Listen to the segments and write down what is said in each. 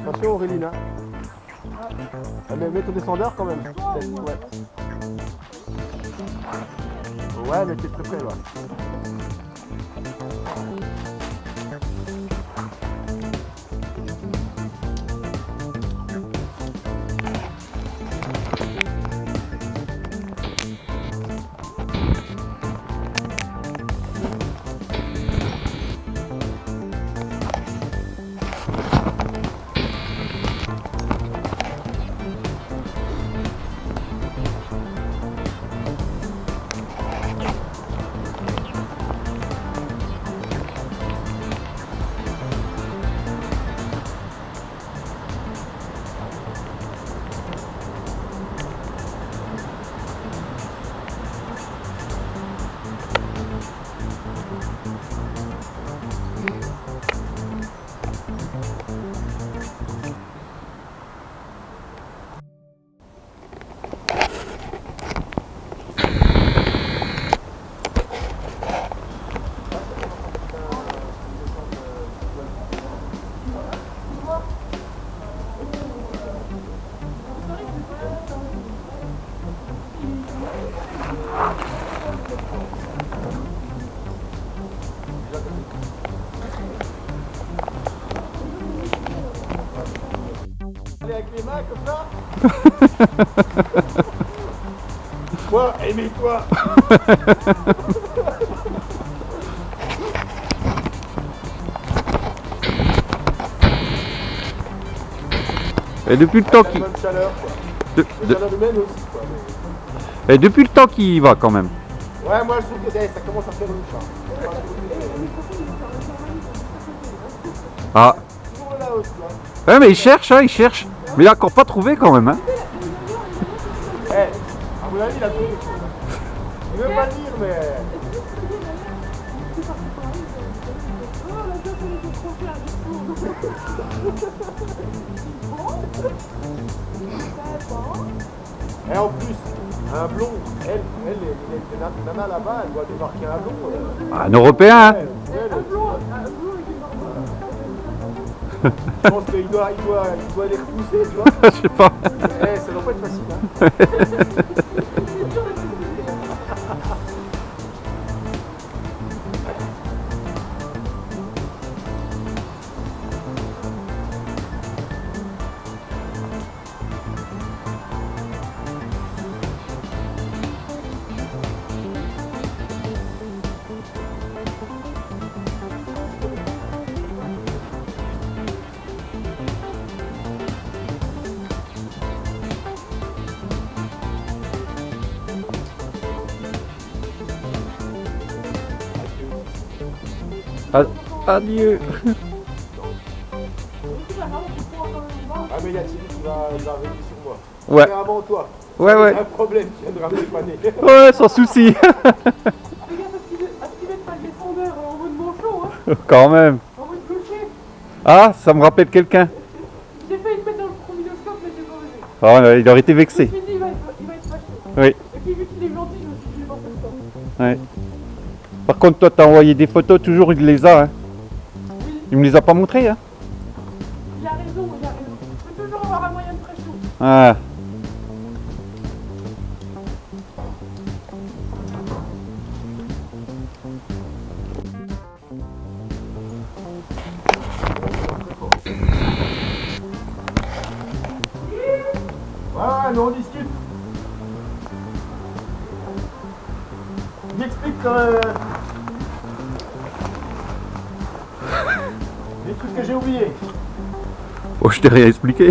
Attention Aurélie là. Ah, mais mets ton descendeur quand même. Ouais. Ouais mais t'es très près là. Toi, aimez-toi. Et depuis le temps qu'il de- de- et depuis le temps qu'il y va quand même. Ouais moi je trouve que ça commence à faire louche. Ah. Hein. Ouais mais il cherche, hein, il cherche. Mais il a encore pas trouvé quand même. Hein. À mon avis il a trouvé. Il veut pas dire mais. Et en plus, un blond, elle, elle, les, nanas là-bas, elle doit débarquer un blond. euh, Un européen. Un blond, un blond je pense qu'il doit, il doit, il doit les repousser, tu vois. Je sais pas. Eh, ça doit pas être facile. Hein. Ad- Adieu. Ah, mais il y a Thierry qui va, va arriver sur moi. Ouais. Mais avant toi. Ouais, ouais. Un problème, tu viens de ramener le panier. Ouais, sans souci. Qu'il mette pas le descendeur en mode manchon, hein, quand même. en mode clocher. Ah, ça me rappelle quelqu'un. J'ai failli le mettre dans le chrominoscope, mais j'ai pas osé. Ah, ouais, il aurait été Je me vexé. suis dit, il va être, il va être fâché. Oui. Et puis vu qu'il est gentil, je me suis dit, je vais pas faire ça. Ouais. Par contre, toi, t'as envoyé des photos, toujours il les a. Hein. Oui, Il me les a pas montrées. Hein. il a raison, il a raison. Il faut toujours avoir un moyen de pression. Ah. t'ai rien expliqué.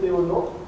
they will not.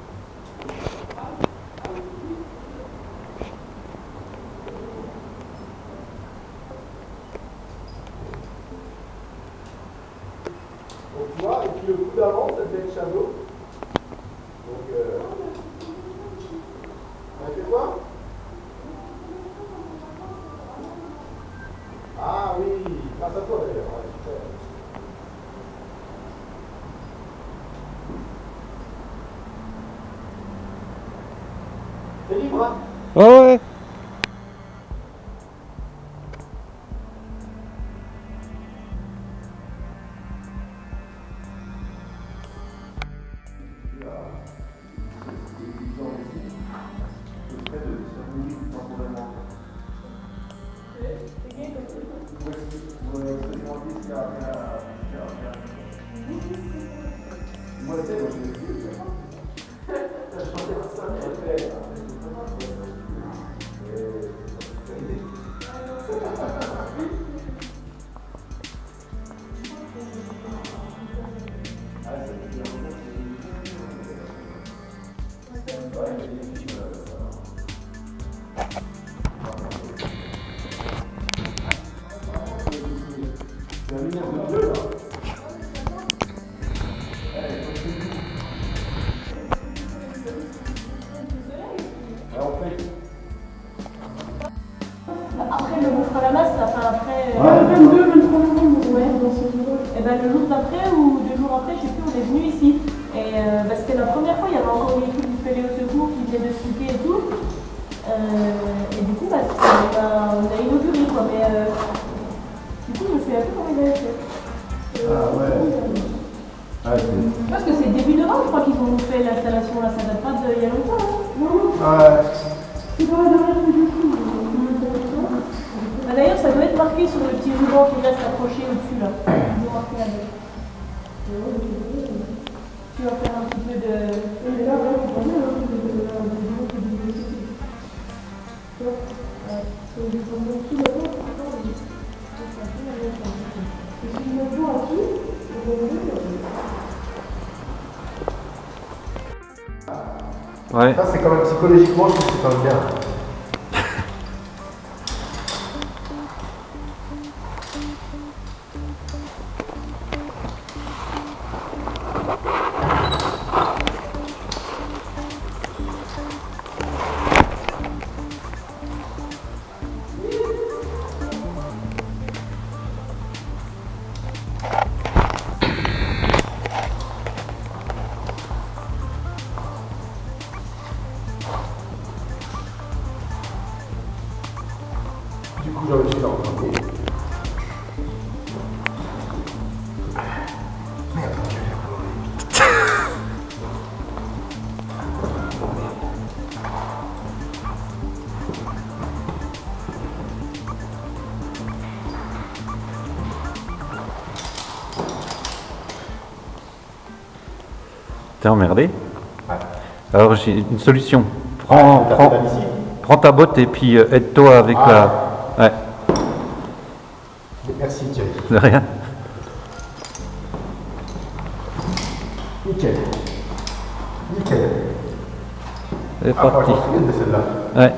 Du coup, je me Parce que c'est début novembre, je crois qu'ils ont fait l'installation là, ça date pas d'il y a longtemps. Ouais. D'ailleurs, ça doit être marqué sur le petit ruban qui reste accroché au-dessus là. Tu vas faire un petit peu de. Ouais. Ça, c'est quand même psychologiquement, je trouve que c'est quand même bien. T'es emmerdé. Alors j'ai une solution. Prends, prends, ta botte et puis euh, aide-toi avec la... de rien. Nickel. Nickel. C'est Ah, parti. de celle-là. Ouais.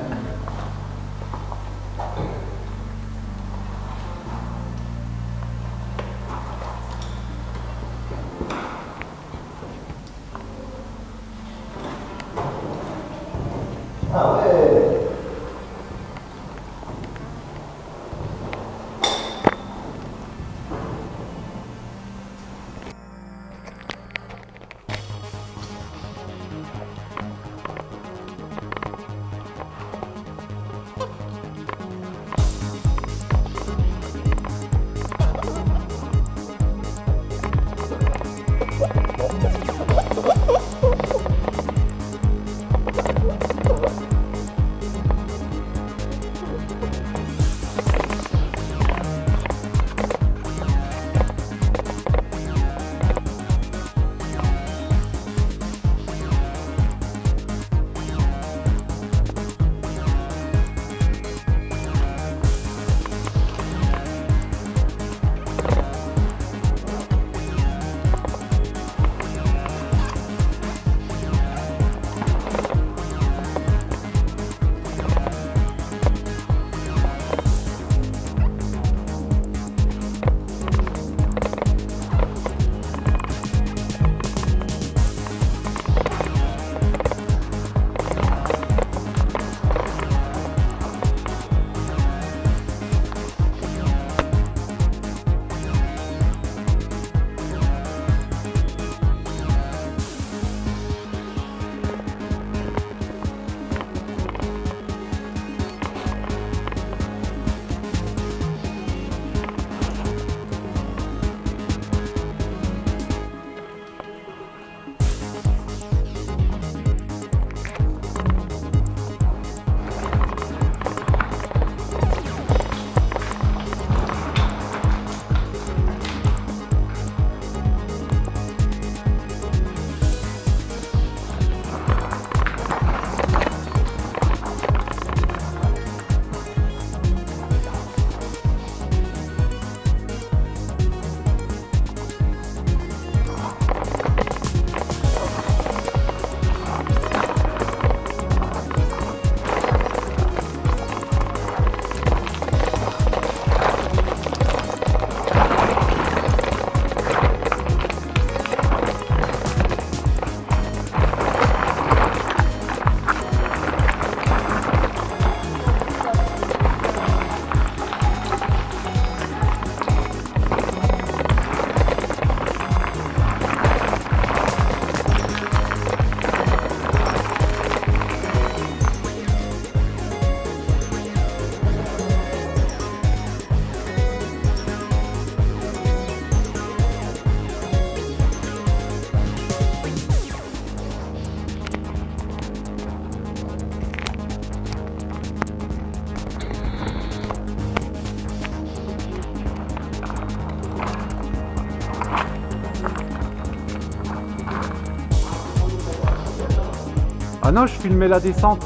Ah non, je filmais la descente.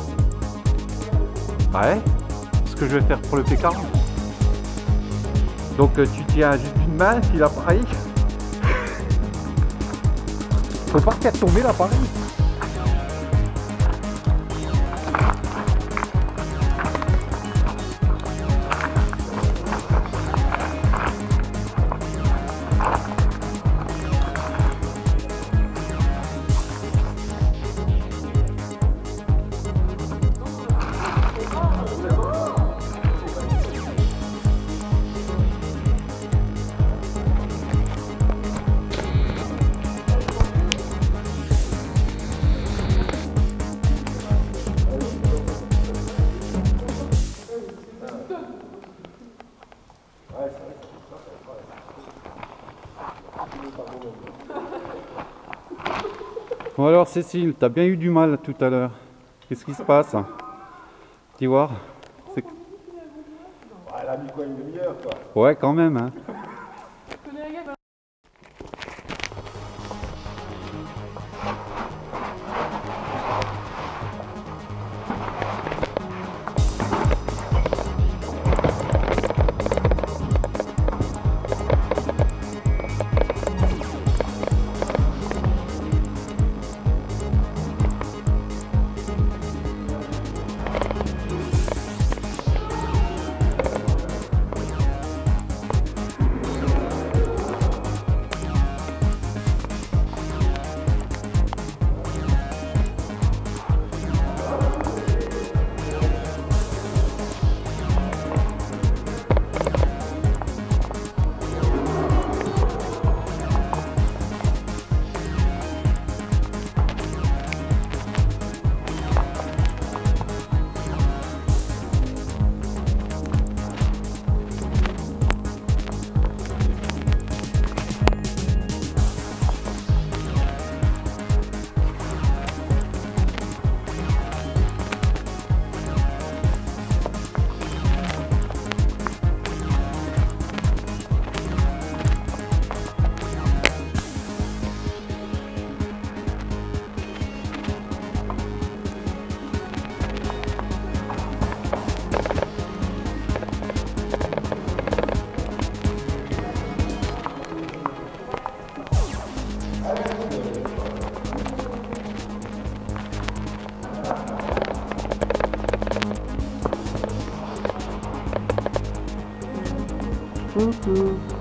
Ouais, ce que je vais faire pour le P40. Donc euh, tu tiens juste une main, puis l'appareil. Faut pas faire tomber l'appareil. Bon alors Cécile, t'as bien eu du mal tout à l'heure. Qu'est-ce qui se passe Tu vois Elle a mis quoi une demi-heure quoi? Ouais quand même hein. Uhum.